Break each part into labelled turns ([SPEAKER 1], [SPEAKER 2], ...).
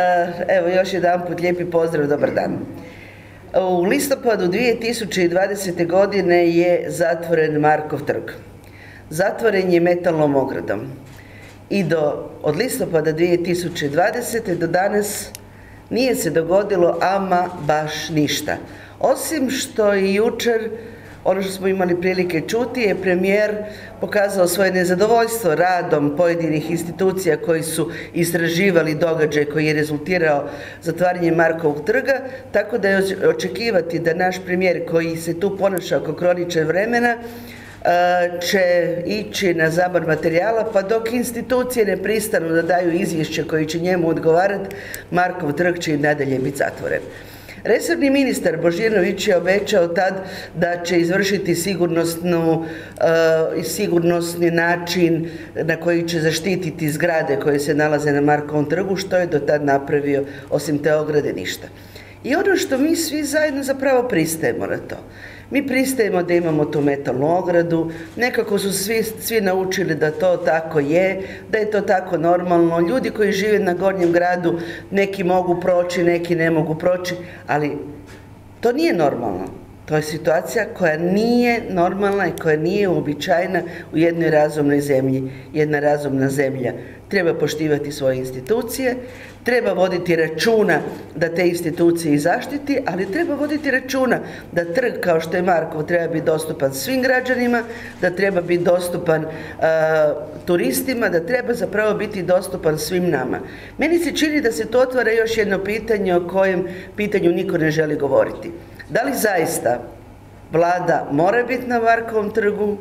[SPEAKER 1] Eh, evo još jedan put lijepi pozdrav, dobar dan. U listopadu 2020. godine je zatvoren Markov trg. Zatvoren je metalnom ogradom. I do, od listopada 2020. do danas nije se dogodilo ama baš ništa. Osim što je jučer ono što smo imali prilike čuti je premijer pokazao svoje nezadovoljstvo radom pojedinih institucija koji su istraživali događaj koji je rezultirao zatvaranjem Markovog trga, tako da je očekivati da naš premijer koji se tu ponaša oko kroničar vremena će ići na zabor materijala pa dok institucije ne pristanu da daju izvješće koje će njemu odgovarati, Markov trg će i nadalje biti zatvoren. Resorni ministar Božinović je obećao tad da će izvršiti sigurnosnu uh, sigurnosni način na koji će zaštititi zgrade koje se nalaze na Markovom trgu, što je do tad napravio osim te ograde ništa. I ono što mi svi zajedno zapravo pristajemo na to. Mi pristajemo da imamo tu metalnu ogradu, nekako su svi, svi naučili da to tako je, da je to tako normalno. Ljudi koji žive na Gornjem gradu, neki mogu proći, neki ne mogu proći, ali to nije normalno. To je situacija koja nije normalna i koja nije uobičajena u jednoj razumnoj zemlji. Jedna razumna zemlja treba poštivati svoje institucije, treba voditi računa da te institucije i zaštiti, ali treba voditi računa da trg kao što je Markov treba biti dostupan svim građanima, da treba biti dostupan turistima, da treba zapravo biti dostupan svim nama. Meni se čini da se to otvara još jedno pitanje o kojem pitanju niko ne želi govoriti. Da li zaista Vlada mora biti na Markovom trgu,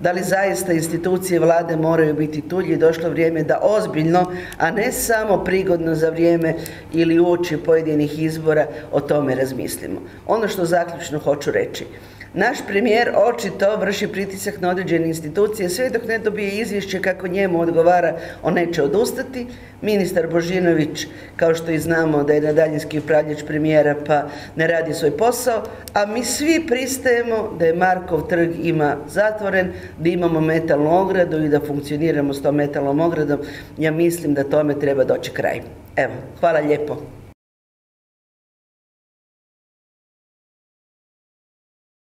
[SPEAKER 1] da li zaista institucije Vlade moraju biti tu je došlo vrijeme da ozbiljno, a ne samo prigodno za vrijeme ili uoči pojedinih izbora o tome razmislimo. Ono što zaključno hoću reći, naš premijer očito vrši pritisak na određene institucije sve dok ne dobije izvješće kako njemu odgovara on neće odustati. Ministar Božinović kao što i znamo da je na daljinski upravljač premijera pa ne radi svoj posao, a mi svi pristajemo da je Markov trg ima zatvoren, da imamo metalnu ogradu i da funkcioniramo s tom metalnom ogradom. Ja mislim da tome treba doći kraj. Evo, hvala lijepo.